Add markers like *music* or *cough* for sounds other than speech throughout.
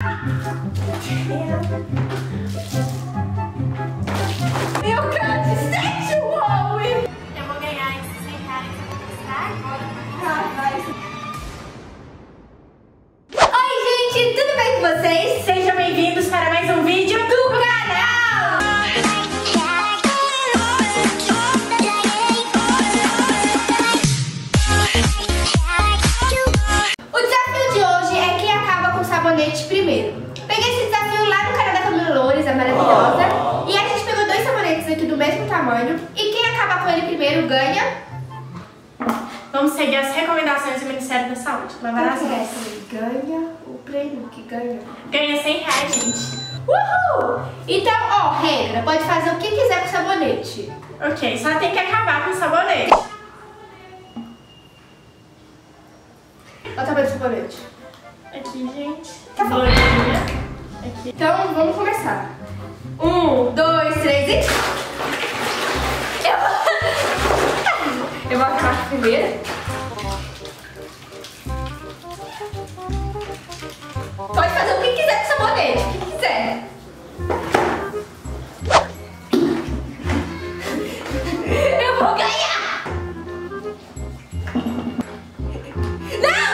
Meu cat sexual! Eu vou ganhar esses 100 reais pra conquistar. Oi, gente, tudo bem com vocês? Sejam bem-vindos para mais um vídeo Do canal! Ganha. Ganha 100 reais, gente. Uhul! Então, ó, regra, pode fazer o que quiser com o sabonete. Ok, só tem que acabar com o sabonete. Olha o tamanho do sabonete. Aqui, gente. Tá bom. Aqui. Então, vamos começar. Um, dois, três e. Eu vou. *laughs* Eu vou acabar primeiro. Sabonete, o que quiser. Eu vou ganhar! Não!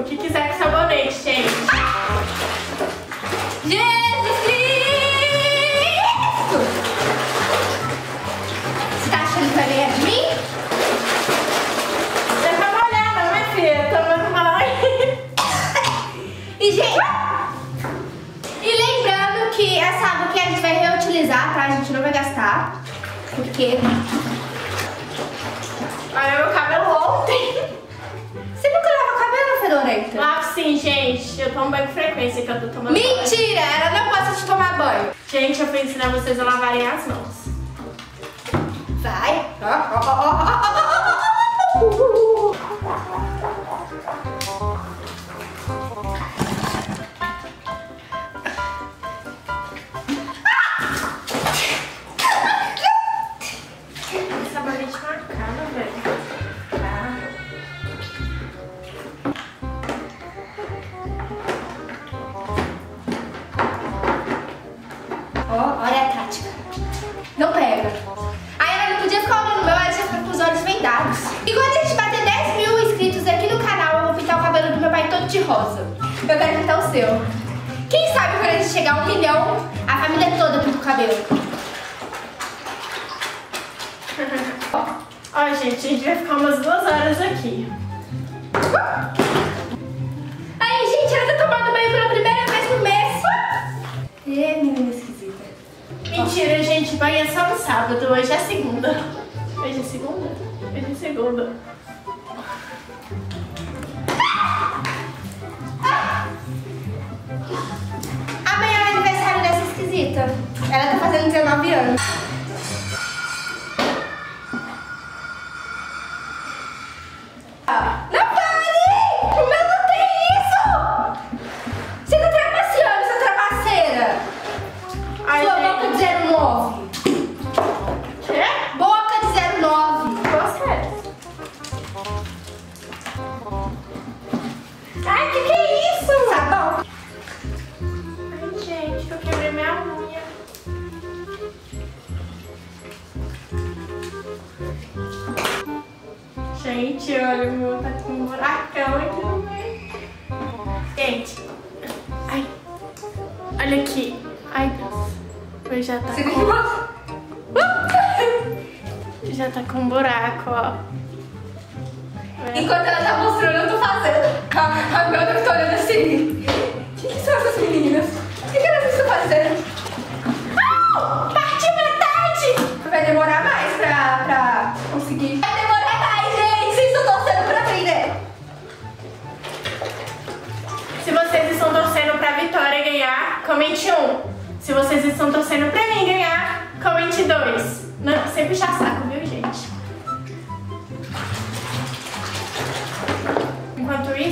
O que quiser com sabonete, gente. Jesus Cristo! Porque... Olha meu cabelo ontem. Você nunca lava o cabelo, fedorenta? Lavo sim, gente. Eu tomo banho com frequência que eu tô tomando banho. Mentira! Ela não gosta de tomar banho. Gente, eu fui ensinar vocês a lavarem as mãos. Vai. Ó, ó, ó, ó, rosa. Eu quero pintar o seu. Quem sabe quando a gente chegar a um milhão, a família toda pinta o cabelo. *laughs* Ó, gente, a gente vai ficar umas duas horas aqui. Aí, gente, ela tá tomando banho pela primeira vez no mês. É, menina esquisita. Mentira, gente, banho é só no sábado. Hoje é segunda. Hoje é segunda? Hoje é segunda. Ela tá fazendo 19 anos. Gente, olha, o meu tá com um buracão aqui no meio. Gente, ai, olha aqui. Ai, Deus. Eu já tá com, *laughs* já tá com um buraco, ó. Enquanto ela tá mostrando, eu tô fazendo. A, a fica olhando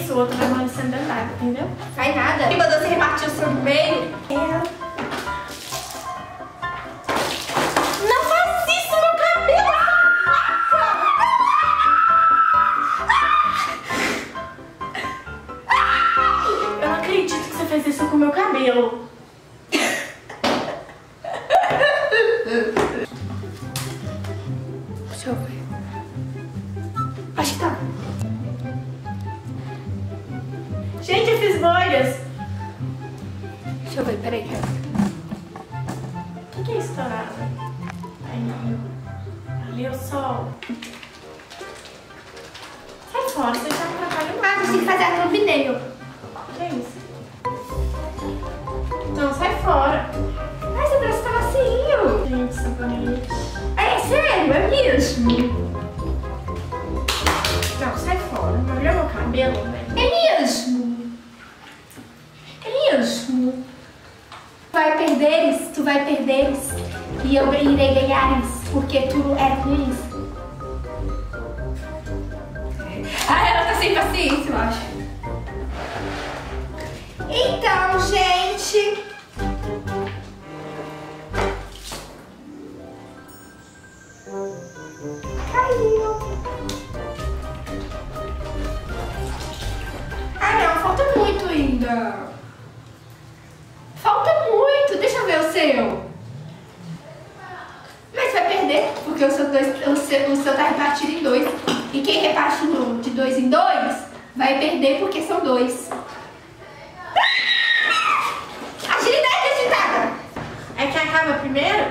isso, o outro vai dentro d'água, entendeu? Faz nada. E mandou você repartir o seu meio. Não faz isso, meu cabelo! Ah! fez isso com o meu cabelo. Thumbnail. O que é isso? Não, sai fora. Ai, seu braço tá macio. Gente, sabonete. É sério, é mesmo. Não, sai fora. Não olha meu cabelo, velho. É mesmo. É mesmo. Vai perderes, tu vai perderes. E eu irei ganhares, porque tu é ruins. Ah, ela tá sem paciência, eu acho. Então, gente. Caiu. Ah, não, falta muito ainda. Falta muito. Deixa eu ver o seu. Mas vai perder, porque o seu, dois, o seu, o seu tá repartido em dois. E quem reparte de dois em dois vai perder porque são dois. Que acaba primeiro?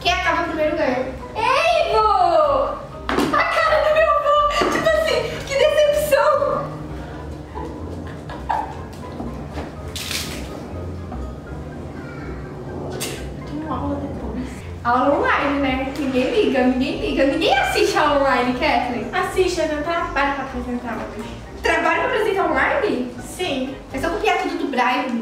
Quem acaba primeiro ganha. Ei, vô! A cara do meu vô! Tipo assim, que decepção! Tenho aula depois. Aula online, né? Ninguém liga, ninguém liga. Ninguém assiste aula online, Kathleen. Assiste, eu não trabalho pra apresentar hoje. Trabalho pra apresentar online? Sim. É só copiar tudo do Braille.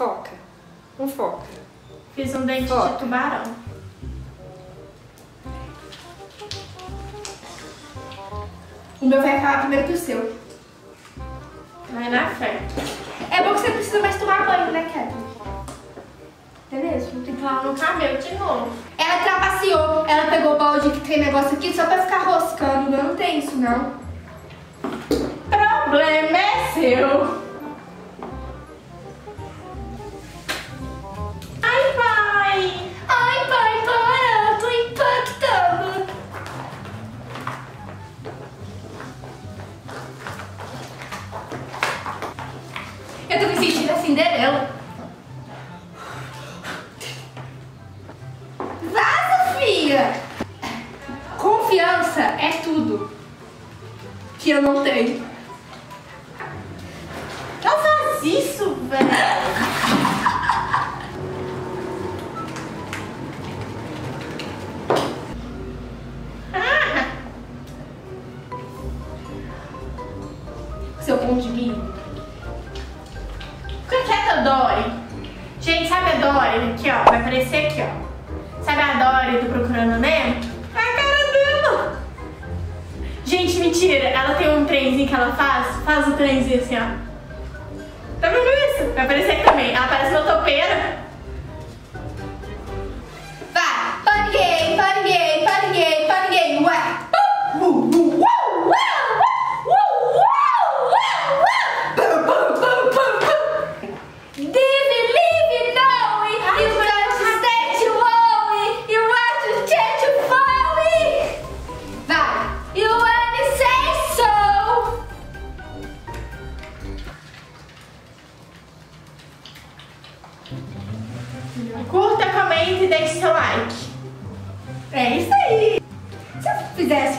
Foca. Um foca. Fiz um dente Foca. de tubarão. O meu vai acabar primeiro que o seu. Vai na fé. É bom que você precisa mais tomar banho, né, Kathleen? É mesmo? Tem que lavar no cabelo de novo. Ela trapaceou, ela pegou o balde que tem negócio aqui só pra ficar roscando. O meu não tem isso, não. Problema é seu. Que eu não tenho. Não faz isso, velho. Ah, Seu ponto de mim. o que é a Dory? Gente, sabe a Dory? Aqui, ó. Vai aparecer aqui, ó. Sabe a Dory do Procurando Nemo? Mentira. Ela tem um trenzinho que ela faz. Faz o trenzinho assim, ó. Tá vendo isso? Vai aparecer aqui também. Ela parece uma topeira.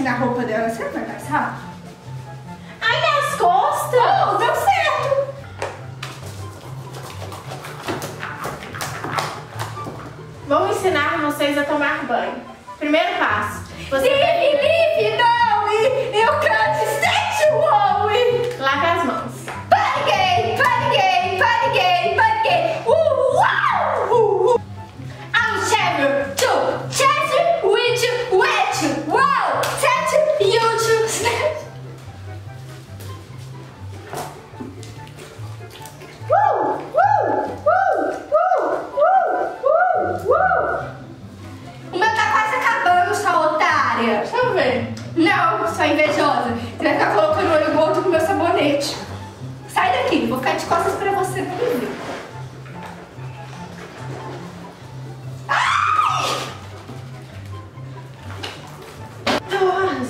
Fizesse na roupa dela, você não vai rápido? Ai, minhas costas! Oh, deu certo! Vou ensinar vocês a tomar banho. Primeiro passo. Você Live, live, know it, you got to stay to know it. lava as mãos.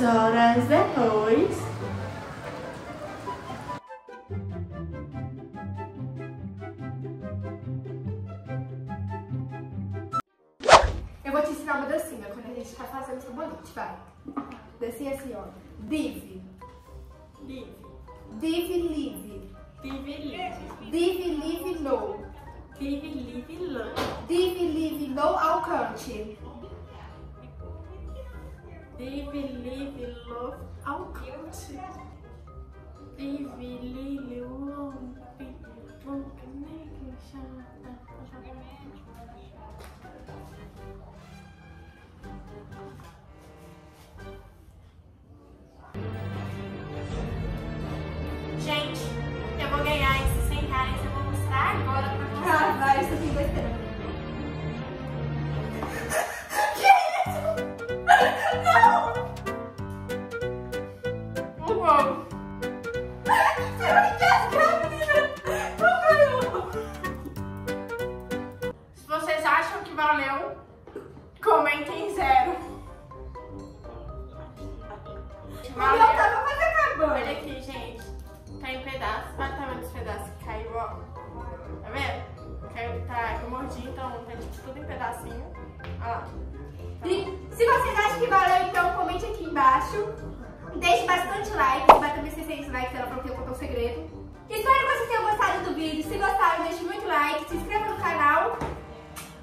Horas depois. Eu vou te ensinar uma dancinha quando a gente tá fazendo sabonete, vai. Dancinha assim, ó. Div. Live. Div, live. Vive live. Div, live, no. Vive live love. Live, no, alcante. Vive live love alcance. Vive live love. Gente, eu vou ganhar esses 100 reais. Eu vou mostrar agora pra vocês. Ah, vai, isso aqui vai esperando. Valeu, comentem zero. O meu tava quase acabando. Olha aqui, gente. Tá em pedaços. Olha o tamanho dos pedaços que caiu, ó. Tá vendo? Caiu, tá, eu mordi, então tá tipo, tudo em pedacinho. Olha lá. E se vocês acham que valeu, então comente aqui embaixo. Deixe bastante like. Se bater 600 likes, ela falou que eu contar um segredo. Espero que vocês tenham gostado do vídeo. Se gostaram, deixe muito like. Se inscreva no canal.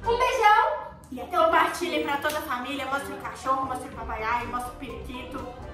Um beijão e até o Compartilhe pra toda a família. Mostre o cachorro, mostre o papagaio, mostre o periquito.